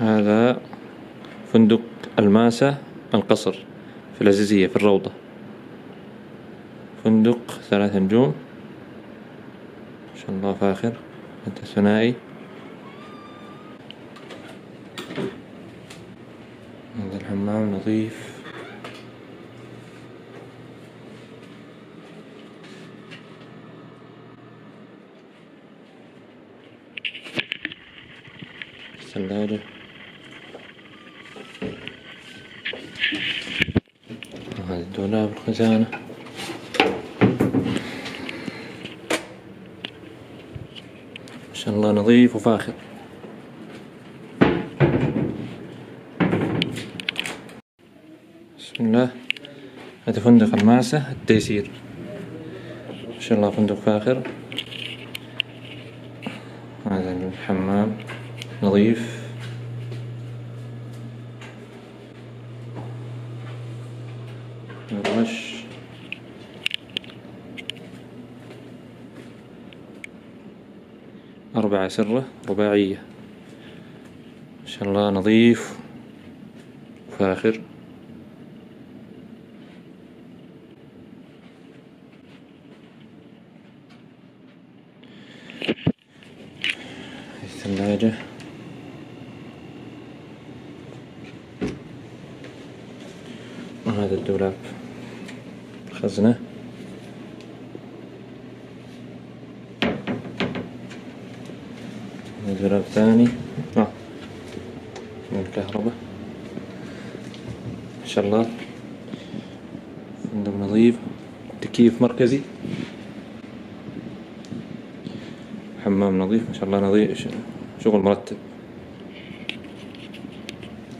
هذا فندق الماسة القصر في العزيزية في الروضة. فندق ثلاث نجوم. ما شاء الله فاخر. متى ثنائي. هذا الحمام نظيف. الثلاجة هذا الدولاب الخزانة ما شاء الله نظيف وفاخر. بسم الله. هذا فندق الماسة التيسير. ما شاء الله فندق فاخر. هذا الحمام نظيف. الرش أربعة سرة رباعية. ما شاء الله نظيف وفاخر. الثلاجة. وهذا الدولاب خزنة. هذا دولاب ثاني آه. من الكهرباء. الله. فندق نظيف. تكييف مركزي. حمام نظيف. ما شاء الله نظيف. شغل مرتب.